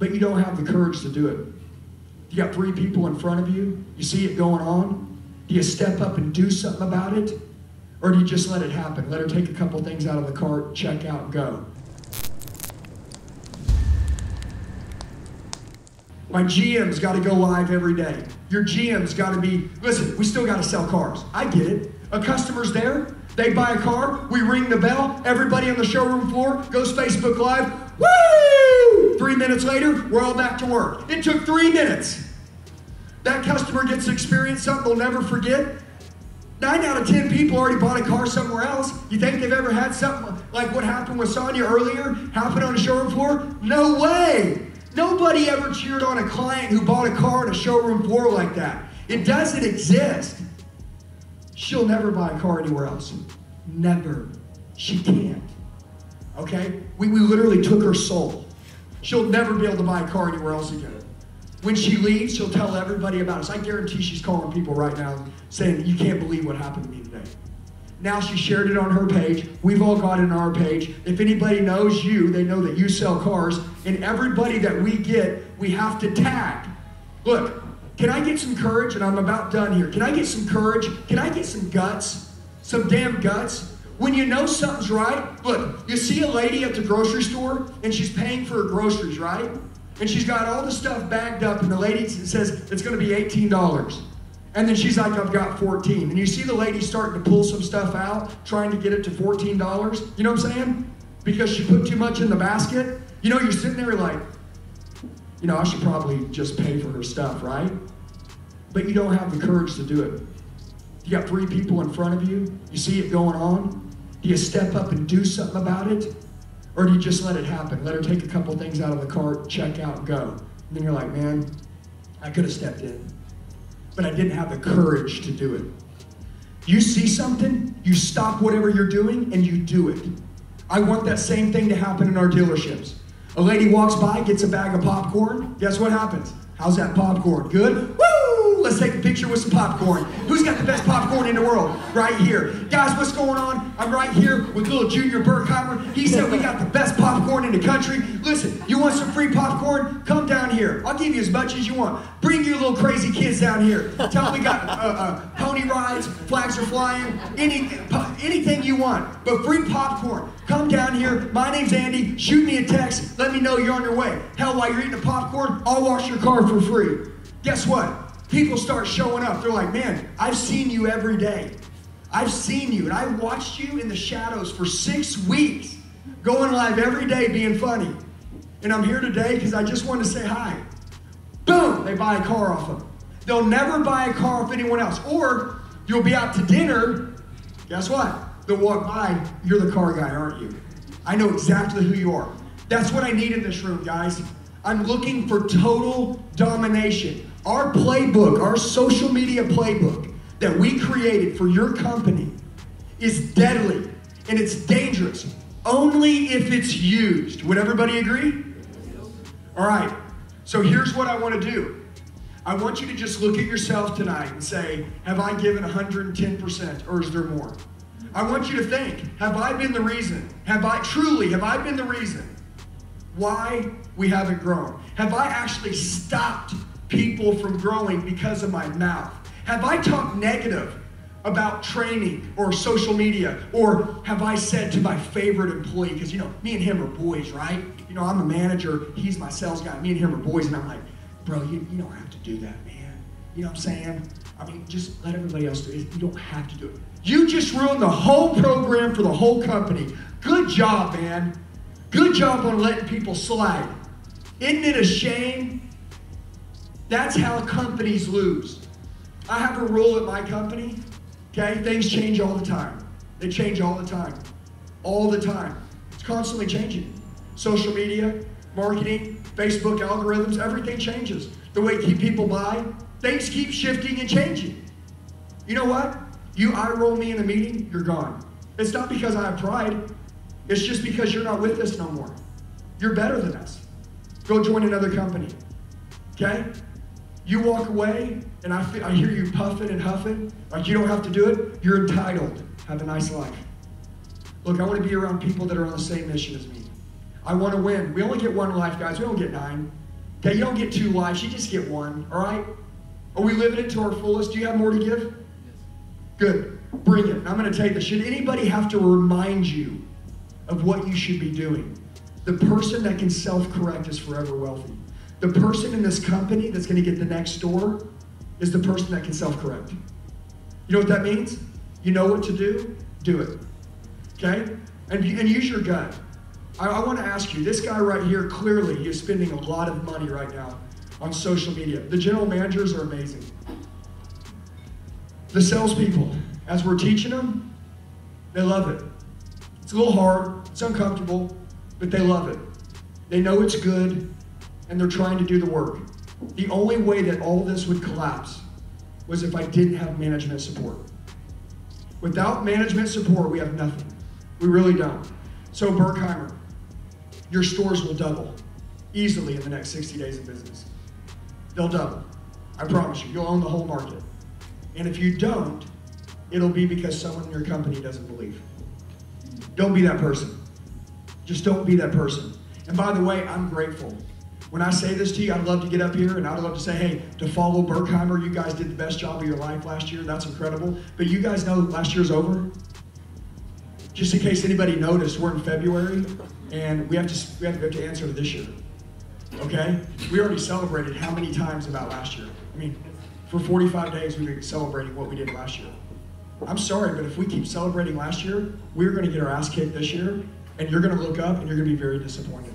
but you don't have the courage to do it. You got three people in front of you, you see it going on. Do you step up and do something about it? Or do you just let it happen? Let her take a couple things out of the cart, check out, go. My GM's got to go live every day. Your GM's got to be, listen, we still got to sell cars. I get it. A customer's there, they buy a car, we ring the bell, everybody on the showroom floor goes Facebook Live. Woo! Three minutes later, we're all back to work. It took three minutes. That customer gets to experience something they'll never forget. Nine out of ten people already bought a car somewhere else. You think they've ever had something like what happened with Sonia earlier happen on a showroom floor? No way. Nobody ever cheered on a client who bought a car on a showroom floor like that. It doesn't exist. She'll never buy a car anywhere else. Never. She can't. Okay? We, we literally took her soul. She'll never be able to buy a car anywhere else again. When she leaves, she'll tell everybody about us. I guarantee she's calling people right now saying, You can't believe what happened to me today. Now she shared it on her page. We've all got it on our page. If anybody knows you, they know that you sell cars. And everybody that we get, we have to tag. Look, can I get some courage? And I'm about done here. Can I get some courage? Can I get some guts? Some damn guts? When you know something's right, look, you see a lady at the grocery store and she's paying for her groceries, right? And she's got all the stuff bagged up, and the lady says it's going to be $18. And then she's like, I've got 14. And you see the lady starting to pull some stuff out, trying to get it to $14. You know what I'm saying? Because she put too much in the basket. You know, you're sitting there like, you know, I should probably just pay for her stuff, right? But you don't have the courage to do it. You got three people in front of you, you see it going on. Do you step up and do something about it? Or do you just let it happen? Let her take a couple things out of the cart, check out, go. And then you're like, man, I could have stepped in, but I didn't have the courage to do it. You see something, you stop whatever you're doing, and you do it. I want that same thing to happen in our dealerships. A lady walks by, gets a bag of popcorn. Guess what happens? How's that popcorn? Good? Woo! Take a picture with some popcorn. Who's got the best popcorn in the world? Right here. Guys, what's going on? I'm right here with little Junior Burkheimer. He said we got the best popcorn in the country. Listen, you want some free popcorn? Come down here. I'll give you as much as you want. Bring your little crazy kids down here. Tell them we got uh, uh, pony rides, flags are flying, any, anything you want. But free popcorn. Come down here. My name's Andy. Shoot me a text. Let me know you're on your way. Hell, while you're eating the popcorn, I'll wash your car for free. Guess what? People start showing up. They're like, man, I've seen you every day. I've seen you, and I watched you in the shadows for six weeks, going live every day being funny. And I'm here today because I just wanted to say hi. Boom, they buy a car off of them. They'll never buy a car off anyone else. Or you'll be out to dinner. Guess what? They'll walk by. You're the car guy, aren't you? I know exactly who you are. That's what I need in this room, guys. I'm looking for total domination. Our playbook, our social media playbook that we created for your company is deadly and it's dangerous only if it's used. Would everybody agree? All right. So here's what I want to do. I want you to just look at yourself tonight and say, Have I given 110% or is there more? I want you to think, Have I been the reason? Have I truly, have I been the reason why we haven't grown? Have I actually stopped people from growing because of my mouth? Have I talked negative about training or social media? Or have I said to my favorite employee, because you know, me and him are boys, right? You know, I'm a manager, he's my sales guy, me and him are boys, and I'm like, bro, you, you don't have to do that, man. You know what I'm saying? I mean, just let everybody else do it. You don't have to do it. You just ruined the whole program for the whole company. Good job, man. Good job on letting people slide. Isn't it a shame? That's how companies lose. I have a rule at my company, okay? Things change all the time. They change all the time. All the time. It's constantly changing. Social media, marketing, Facebook algorithms, everything changes. The way people buy, things keep shifting and changing. You know what? You eye roll me in a meeting, you're gone. It's not because I have pride. It's just because you're not with us no more. You're better than us. Go join another company. Okay? You walk away, and I, feel, I hear you puffing and huffing like you don't have to do it. You're entitled. Have a nice life. Look, I want to be around people that are on the same mission as me. I want to win. We only get one life, guys. We don't get nine. Okay, you don't get two lives, you just get one, all right? Are we living it to our fullest? Do you have more to give? Good. Bring it. I'm going to tell you this. Should anybody have to remind you of what you should be doing? The person that can self correct is forever wealthy. The person in this company that's going to get the next door is the person that can self correct. You know what that means? You know what to do? Do it. Okay? And, and use your gut. I, I want to ask you this guy right here, clearly, he is spending a lot of money right now on social media. The general managers are amazing. The salespeople, as we're teaching them, they love it. It's a little hard, it's uncomfortable, but they love it. They know it's good, and they're trying to do the work. The only way that all of this would collapse was if I didn't have management support. Without management support, we have nothing. We really don't. So, Berkheimer, your stores will double easily in the next 60 days of business. They'll double. I promise you. You'll own the whole market. And if you don't, it'll be because someone in your company doesn't believe. Don't be that person. Just don't be that person. And by the way, I'm grateful. When I say this to you, I'd love to get up here and I'd love to say, hey, to follow Berkheimer, you guys did the best job of your life last year. That's incredible. But you guys know last year's over. Just in case anybody noticed, we're in February and we have to, we have to, we have to answer to this year. Okay? We already celebrated how many times about last year? I mean, for 45 days we've been celebrating what we did last year. I'm sorry, but if we keep celebrating last year, we're going to get our ass kicked this year, and you're going to look up and you're going to be very disappointed.